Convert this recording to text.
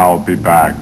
I'll be back.